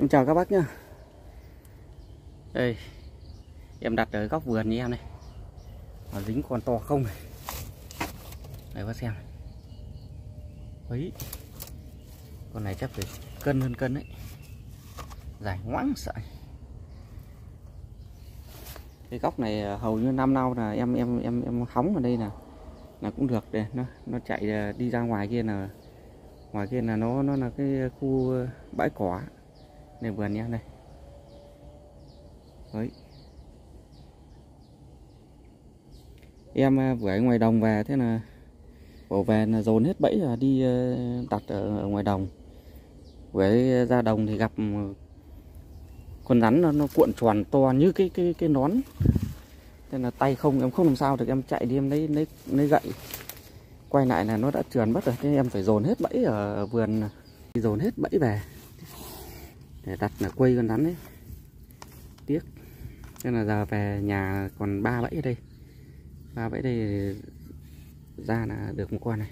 Em chào các bác nhá. Đây Em đặt ở góc vườn như em này. Nó dính con to không này. Đây bác xem này. Ấy Con này chắc phải cân hơn cân đấy Dài ngoãng sợi. Cái góc này à, hầu như năm nào là em em em em hóng ở đây là là cũng được. Để nó nó chạy à, đi ra ngoài kia là ngoài kia là nó nó là cái khu bãi cỏ này vườn nhé đây. Đấy. Em à, vừa ở ngoài đồng về thế là bỏ về là dồn hết bẫy rồi đi à, đặt ở, ở ngoài đồng. Vừa à, ra đồng thì gặp con rắn nó, nó cuộn tròn to như cái cái cái nón. Thế là tay không em không làm sao được em chạy đi em lấy lấy lấy gậy. Quay lại là nó đã trườn mất rồi thế em phải dồn hết bẫy ở vườn đi dồn hết bẫy về đặt là quây con rắn đấy. Tiếc. Nên là giờ về nhà còn ba bẫy ở đây. Ba bẫy đây ra là được một con này.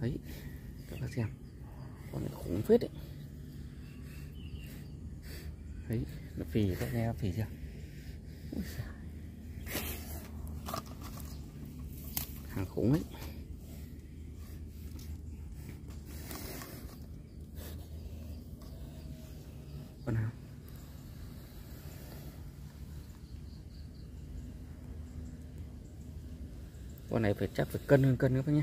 Đấy, các bác xem. Con này khủng phết đấy. Đấy, nó phì, các nghe phì chưa? Hàng khủng ấy con nào con này phải chắc phải cân hơn cân các bác nhé.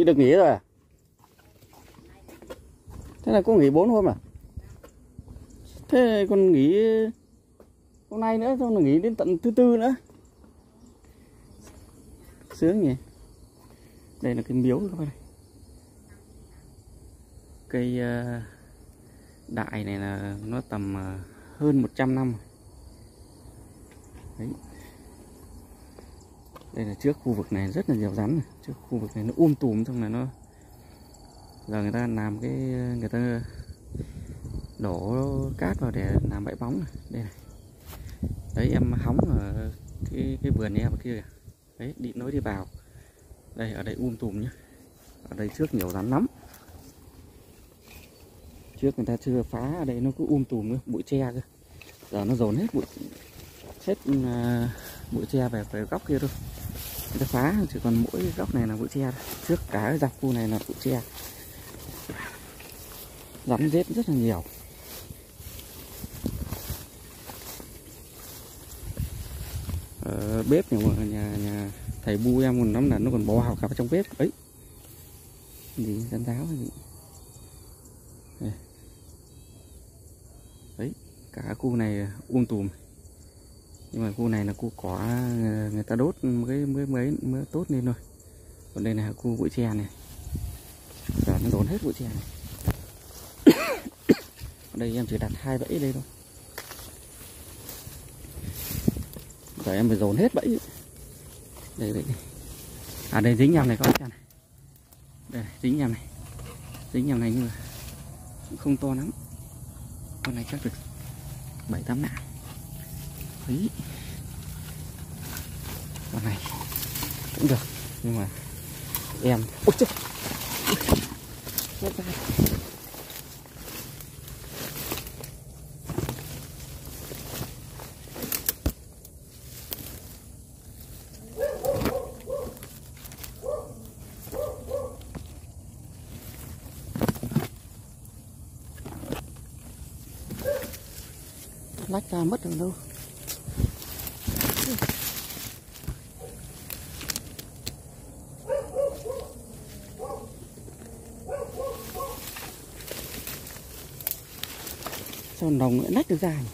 Chị được nghỉ rồi à? Thế là cô nghỉ 4 hôm à? Thế còn nghỉ hôm nay nữa xong là nghỉ đến tận thứ tư nữa. Sướng nhỉ? Đây là cái miếu các bạn này cây ờ, đại này là nó tầm ờ, hơn 100 năm đấy. Đây là trước khu vực này rất là nhiều rắn này cái khu vực này nó um tùm xong là nó giờ người ta làm cái người ta đổ cát vào để làm bãi bóng này. đây này. Đấy em hóng ở cái cái vườn em ở kia kìa. Đấy định nối đi vào. Đây ở đây um tùm nhá. Ở đây trước nhiều rắn lắm. Trước người ta chưa phá ở đây nó cứ um tùm nữa bụi tre cơ. Giờ nó dồn hết bụi hết uh, bụi tre về về góc kia thôi người ta phá chỉ còn mỗi góc này là bụi tre trước cả dọc khu này là bụi tre. Rắn rết rất là nhiều. Ở bếp nhà, nhà nhà thầy bu em còn lắm là nó còn bò vào cả trong bếp. Ấy. Gì rắn ráo hay gì? Đấy cả khu này uông tùm nhưng mà khu này là khu cỏ à, người ta đốt mới mới mới mới tốt lên thôi. Còn đây là khu bụi tre này. Giờ nó dồn hết bụi tre này. Ở đây em chỉ đặt hai bẫy đây thôi. Giờ em phải dồn hết bẫy. Đây đây, đây. à đây dính nhầm này các tre này. Đây dính nhầm này. Dính nhầm này nhưng mà cũng không to lắm. Con này chắc được bảy tám nạng ấy con này, cũng được, nhưng mà em ôi chết. Lách ra mất rồi đâu. Sao đồng lại nách ra. Nhỉ?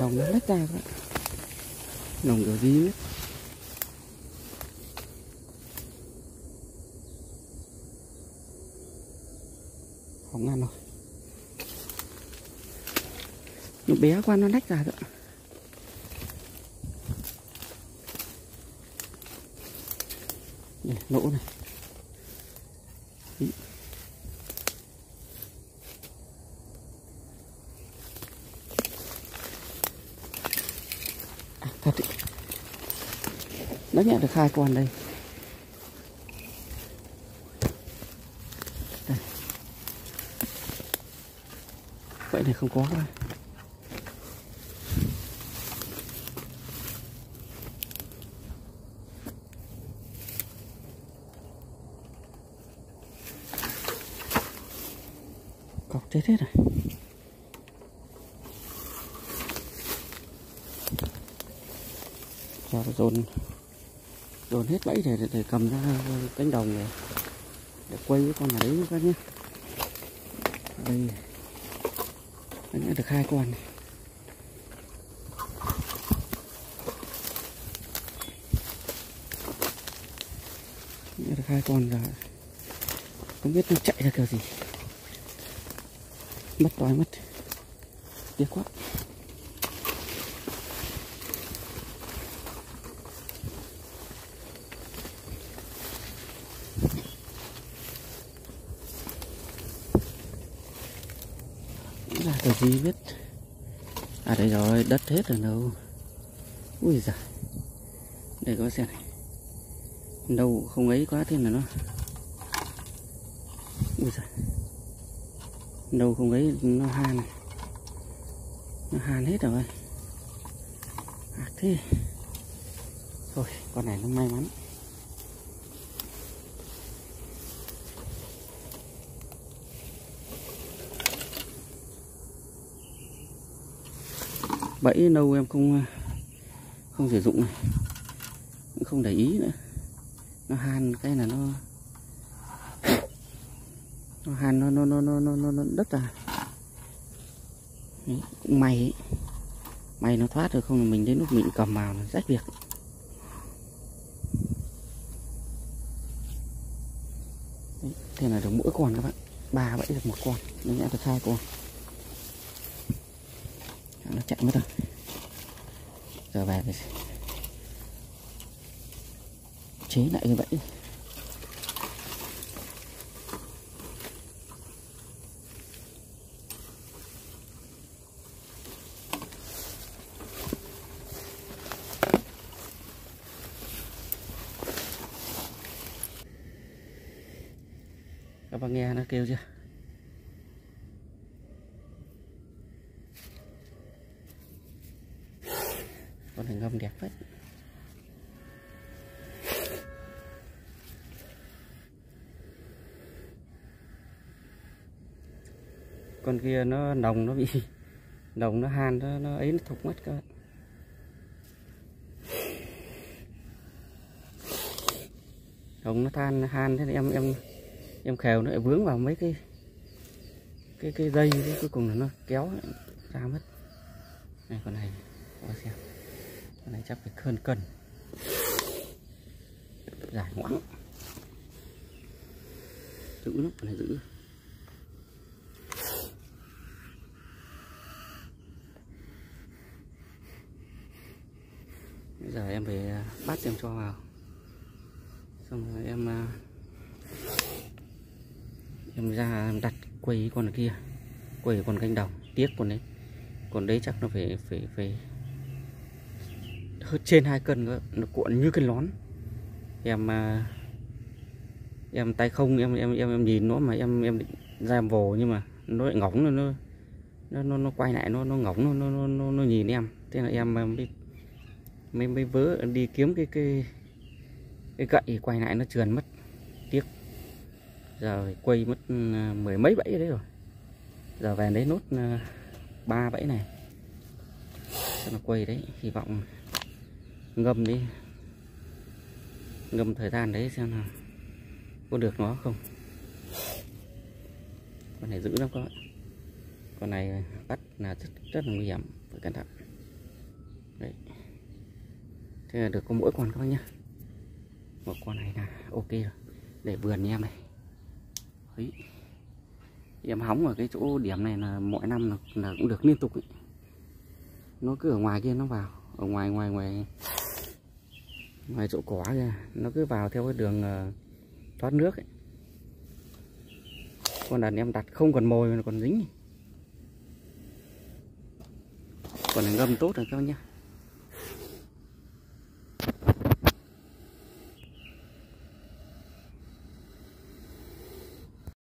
đồng nó nách ra các bạn nồng kiểu gì biết không ăn rồi. Nó bé quá nó nách ra rồi này, lỗ này Ý. à, thật ý. nó nhận được hai con đây đây vậy này không có rồi tới thế rồi. Cho dồn dồn hết bẫy để, để, để cầm ra cánh đồng để, để quay cái con này đấy các nhé. Đây. Đã được hai con này. Được hai con rồi không biết nó chạy ra kiểu gì mất đói mất. Tiếc quá. Là cái gì biết? À đây rồi, đất hết rồi đâu. Ui giời. Đây có xem này. Đâu, không ấy quá thế là nó. Ui giời đâu không ấy nó han. Này nó han hết rồi. À, thế. Thôi con này nó may mắn. Bẫy nâu em không không sử dụng này. Cũng không để ý nữa. Nó han cái là nó nó nó nó nó nó nó, nó, đất à Đấy, cũng may ấy. may nó thoát rồi không là mình đến lúc mình cầm vào nó rách việc. Đấy, thế là được mỗi con các bạn. Ba bẫy được một con. Nó nhã được hai con. Nó chạy mất rồi. Giờ về thì chế lại cái bẫy. Các bạn nghe nó kêu chưa? Con thành công đẹp đấy con kia nó đồng nó bị đồng nó han, nó nó ấy, nó thục mất các bạn đồng nó than, nó han thế em em em khều nó lại vướng vào mấy cái cái cái dây cái cuối cùng là nó kéo ra mất. Này, con này có xem. Con này chắc phải hơn cân. Dài ngoãng giữ lắm, con này giữ. Bây giờ em về à, bắt em cho vào. Xong rồi em à, em ra em đặt quầy con kia quầy con canh đồng tiếc con đấy. Còn đấy chắc nó phải phải phải hơn trên hai cân nữa nó cuộn như cái lón. Em à, em tay không em em em em nhìn nó mà em em định ra em vồ nhưng mà nó lại ngóng nó nó nó nó quay lại nó nó ngóng nó nó nó, nó nhìn em. Thế là em mới mới mới vớ đi kiếm cái cái cái gậy quay lại nó trườn mất giờ quay mất ừ, mười mấy bẫy đấy rồi. Giờ về đấy nốt ừ, ba bẫy này. Cho nó quay đấy, hy vọng ngâm đi. Ngâm thời gian đấy xem nào, có được nó không? Con này giữ lắm các bạn. Con này bắt là rất rất là nguy hiểm, phải cẩn thận. Đấy. Thế là được có mỗi con các bác nhá. Một con này là ok rồi. Để vườn nha em này. Đấy. em hóng ở cái chỗ điểm này là mỗi năm là, là cũng được liên tục ấy. nó cứ ở ngoài kia nó vào ở ngoài ngoài ngoài ngoài chỗ cỏ kia nó cứ vào theo cái đường uh, thoát nước ấy. con đàn em đặt không còn mồi mà còn dính còn ngâm tốt rồi các bác nhá